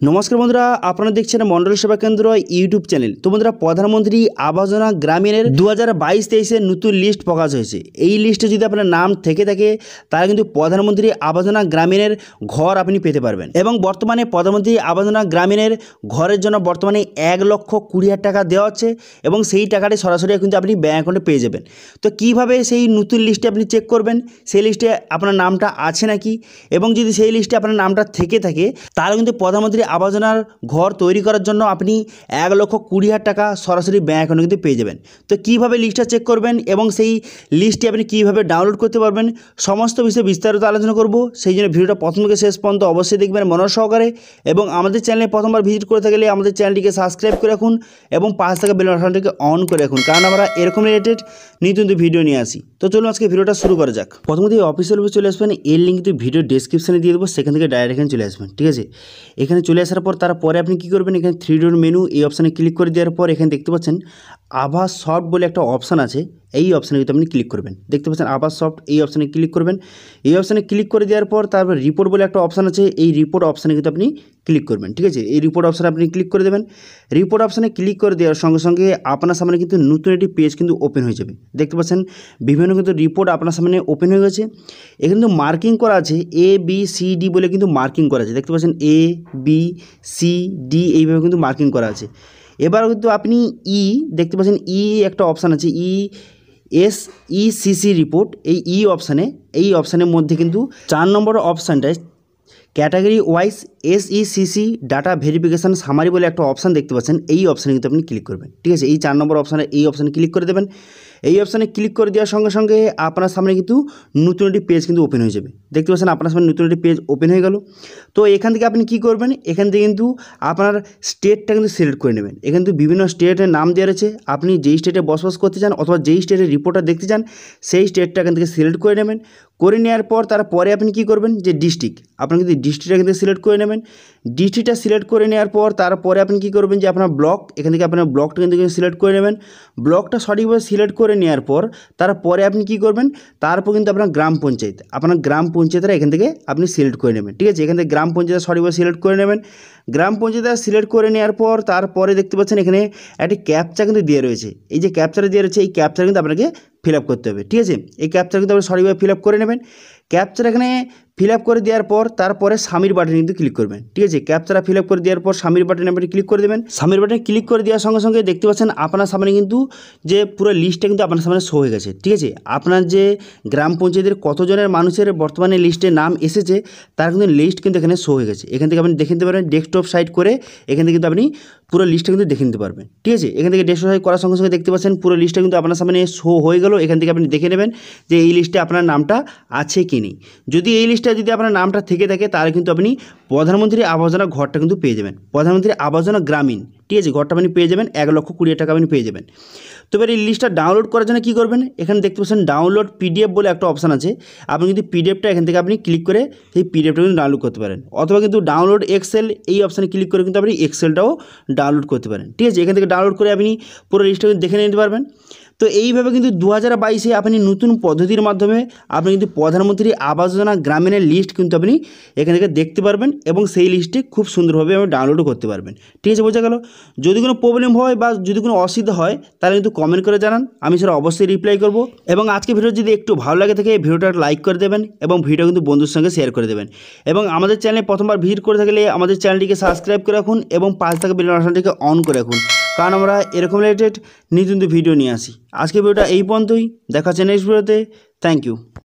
নমস্কার বন্ধুরা, আপনারা দেখছেন মন্ডল সেবা কেন্দ্র ইউটিউব চ্যানেল। তো বন্ধুরা, প্রধানমন্ত্রী আবাস যোজনা গ্রামীণের দু হাজার বাইশ তেইশের নতুন লিস্ট প্রকাশ হয়েছে। এই লিস্টে যদি আপনার নাম থেকে থাকে, তাহলে কিন্তু প্রধানমন্ত্রী আবাস যোজনা গ্রামীণের ঘর আপনি পেতে পারবেন। এবং বর্তমানে প্রধানমন্ত্রী আবাস যোজনা গ্রামীণের ঘরের জন্য বর্তমানে এক লক্ষ কুড়ি হাজার টাকা দেওয়া হচ্ছে এবং সেই টাকাটি সরাসরি কিন্তু আপনি ব্যাঙ্ক অ্যাকাউন্টে পেয়ে যাবেন। তো কীভাবে সেই নতুন লিস্টে আপনি চেক করবেন? সেই লিস্টে আপনার নামটা আছে নাকি? এবং যদি সেই লিস্টে আপনার নামটা থেকে থাকে, তাহলে কিন্তু প্রধানমন্ত্রী আবাস যোজনার ঘর তৈরি করার জন্য আপনি এক লক্ষ কুড়ি হাজার টাকা সরাসরি ব্যাঙ্ক অ্যাকাউন্টে কিন্তু পেয়ে যাবেন। তো কীভাবে লিস্টটা চেক করবেন এবং সেই লিস্টটি আপনি কীভাবে ডাউনলোড করতে পারবেন, সমস্ত বিষয়ে বিস্তারিত আলোচনা করব। সেই জন্য ভিডিওটা প্রথম থেকে শেষ পর্যন্ত অবশ্যই দেখবেন মনোর সহকারে এবং আমাদের চ্যানেলে প্রথমবার ভিজিট করে থাকলে আমাদের চ্যানেলটিকে সাবস্ক্রাইব করে রাখুন এবং পাঁচ থাকা বেল বাটনটিকে অন করে রাখুন। কারণ আমরা এরকম রিলেটেড নিত্য ভিডিও নিয়ে আসি। তো চলুন আজকে ভিডিওটা শুরু করা যাক। প্রথমত এই অফিসিয়াল চলে আসবেন, এর লিঙ্ক কিন্তু ভিডিও ডেসক্রিপশনে দিয়ে দেবো, সেখান থেকে ডাইরেক্ট এখানে চলে আসবেন, ঠিক আছে? এখানে চলে আসার পর তারপরে আপনি কী করবেন? এখানে থ্রি ডোর মেনু এই অপশানে ক্লিক করে দেওয়ার পর এখানে দেখতে পাচ্ছেন আভাস সফট বলে একটা অপশান আছে। এই অপশানে কিন্তু আপনি ক্লিক করবেন। দেখতে পাচ্ছেন আভাস সফট এই অপশানে ক্লিক করবেন। এই অপশানে ক্লিক করে দেওয়ার পর তারপর রিপোর্ট বলে একটা অপশান আছে। এই রিপোর্ট অপশানে কিন্তু আপনি ক্লিক করবেন, ঠিক আছে? এই রিপোর্ট অপশানে আপনি ক্লিক করে দেবেন। রিপোর্ট অপশানে ক্লিক করে দেওয়ার সঙ্গে সঙ্গে আপনার সামনে কিন্তু নতুন একটি পেজ কিন্তু ওপেন হয়ে যাবে। দেখতে পাচ্ছেন, বিভিন্ন কিন্তু রিপোর্ট আপনার সামনে ওপেন হয়ে গেছে। এখানে কিন্তু মার্কিং করা আছে এ বি সি ডি বলে কিন্তু মার্কিং করা আছে। দেখতে পাচ্ছেন এ বি সি ডি এইভাবে কিন্তু মার্কিং করা আছে। এবার কিন্তু আপনি ই দেখতে পাচ্ছেন ই একটা অপশান আছে। ই এস ইসিসি রিপোর্ট এই ই অপশানে এই অপশানের মধ্যে কিন্তু চার নম্বর অপশানটায় category wise SECC data verification summary বলে একটা অপশান দেখতে পাচ্ছেন। এই অপশানে কিন্তু আপনি ক্লিক করবেন। ঠিক আছে? এই চার নম্বর অপশানে এই অপশানে ক্লিক করে দেবেন। এই অপশানে ক্লিক করে দেওয়ার সঙ্গে সঙ্গে আপনার সামনে কিন্তু নতুন একটি পেজ কিন্তু ওপেন হয়ে যাবে। দেখতে পাচ্ছেন আপনার সামনে নতুন একটি পেজ ওপেন হয়ে গেল। তো এখান থেকে আপনি কি করবেন? এখান থেকে কিন্তু আপনার স্টেটটা কিন্তু সিলেক্ট করে নেবেন। এখানে কিন্তু বিভিন্ন স্টেটের নাম দেওয়া রয়েছে। আপনি যেই স্টেটে বসবাস করতে চান অথবা যেই স্টেটের রিপোর্টার দেখতে চান, সেই স্টেটটা এখান থেকে সিলেক্ট করে নেবেন। করে নেওয়ার পর তারপরে আপনি কি করবেন? যে ডিস্ট্রিক্ট আপনি কিন্তু ডিস্ট্রিক্টটা কিন্তু সিলেক্ট করে নেবেন। ডিস্ট্রিক্টটা সিলেক্ট করে নেওয়ার পর তারপরে আপনি কি করবেন যে আপনার ব্লক, এখান থেকে আপনার ব্লকটা কিন্তু সিলেক্ট করে নেবেন। ব্লকটা সঠিকভাবে সিলেক্ট করে নেওয়ার পর তারপরে আপনি কি করবেন, তারপর কিন্তু আপনার গ্রাম পঞ্চায়েত, আপনার গ্রাম পঞ্চায়েতরা এখান থেকে আপনি সিলেক্ট করে নেবেন, ঠিক আছে? এখান থেকে গ্রাম পঞ্চায়েত সঠিকভাবে সিলেক্ট করে নেবেন। গ্রাম পঞ্চায়েত সিলেক্ট করে নেওয়ার পর তারপরে দেখতে পাচ্ছেন এখানে একটি ক্যাপচা কিন্তু দিয়ে রয়েছে। এই যে ক্যাপচাটা দিয়ে রয়েছে, এই ক্যাপচার কিন্তু আপনাকে ফিল করতে হবে, ঠিক আছে? এই ক্যাপচার কিন্তু আপনি সঠিকভাবে ফিল করে নেবেন। ক্যাপচার এখানে ফিল আপ করে দেওয়ার পর তারপরে স্বামীর বাটনে কিন্তু ক্লিক করবেন। ঠিক আছে? ক্যাপচারা ফিল আপ করে দেওয়ার পর স্বামীর বাটনে আপনি ক্লিক করে দেবেন। স্বামীর বাটনে ক্লিক করে দেওয়ার সঙ্গে সঙ্গে দেখতে পাচ্ছেন আপনার সামনে কিন্তু যে পুরো লিস্টটা কিন্তু আপনার সামনে শো হয়ে গেছে। ঠিক আছে? আপনার যে গ্রাম পঞ্চায়েতের কতজনের মানুষের বর্তমানে লিস্টে নাম এসেছে, তার কিন্তু লিস্ট কিন্তু এখানে শো হয়ে গেছে। এখান থেকে আপনি দেখে নিতে পারবেন ডেস্কটপ সাইট করে এখান থেকে কিন্তু আপনি পুরো লিস্টটা কিন্তু দেখে নিতে পারবেন। ঠিক আছে? এখান থেকে ডেস্কটপ সাইট করার সঙ্গে সঙ্গে দেখতে পাচ্ছেন পুরো লিস্টটা কিন্তু আপনার সামনে শো হয়ে গেল। এখান থেকে আপনি দেখে নেবেন যে এই লিস্টে আপনার নামটা আছে কি নেই। যদি এই লিস্টে যদি আপনার নামটা থেকে থাকে, তাহলে কিন্তু আপনি প্রধানমন্ত্রী আবাস যোজনা ঘরটা কিন্তু পেয়ে যাবেন। প্রধানমন্ত্রী আবাস যোজনা গ্রামীণ, ঠিক আছে? ঘরটা আপনি পেয়ে যাবেন, এক লক্ষ কুড়ি টাকা আপনি পেয়ে যাবেন। তো এবার এই লিস্টটা ডাউনলোড করার জন্য কী করবেন? এখানে দেখতে পাচ্ছেন ডাউনলোড পিডিএফ বলে একটা অপশান আছে। আপনি কিন্তু পিডিএফটা এখান থেকে আপনি ক্লিক করে সেই পিডিএফটা কিন্তু ডাউনলোড করতে পারেন। অথবা কিন্তু ডাউনলোড এক্সেল এই অপশানে ক্লিক করে কিন্তু আপনি এক্সেলটাও ডাউনলোড করতে পারেন। ঠিক আছে? এখান থেকে ডাউনলোড করে আপনি পুরো লিস্টটা দেখে নিতে পারবেন। তো এইভাবে কিন্তু দু হাজার বাইশে আপনি নতুন পদ্ধতির মাধ্যমে আপনি কিন্তু প্রধানমন্ত্রী আবাস যোজনা গ্রামীণের লিস্ট কিন্তু আপনি এখান থেকে দেখতে পারবেন এবং সেই লিস্টটি খুব সুন্দরভাবে আপনি ডাউনলোডও করতে পারবেন। ঠিক আছে, বোঝা গেল? যদি কোনো প্রবলেম হয় বা যদি কোনো অসুবিধা হয়, তাহলে কিন্তু কমেন্ট করে জানান, আমি সেটা অবশ্যই রিপ্লাই করব। এবং আজকে ভিডিও যদি একটু ভালো লাগে থাকে ভিডিওটা লাইক করে দেবেন এবং ভিডিও কিন্তু বন্ধুর সঙ্গে শেয়ার করে দেবেন। এবং আমাদের চ্যানেলে প্রথমবার ভিজিট করে থাকলে আমাদের চ্যানেলটিকে সাবস্ক্রাইব করে রাখুন এবং পাঁচ থাকা বেল অন করে রাখুন। কারণ আমরা এরকম রিলেটেড নিত্য ভিডিও নিয়ে আসি। আজকে ভিডিওটা এই পর্যন্তই। দেখা হচ্ছে নেক্সট ভিডিওতে থ্যাংক ইউ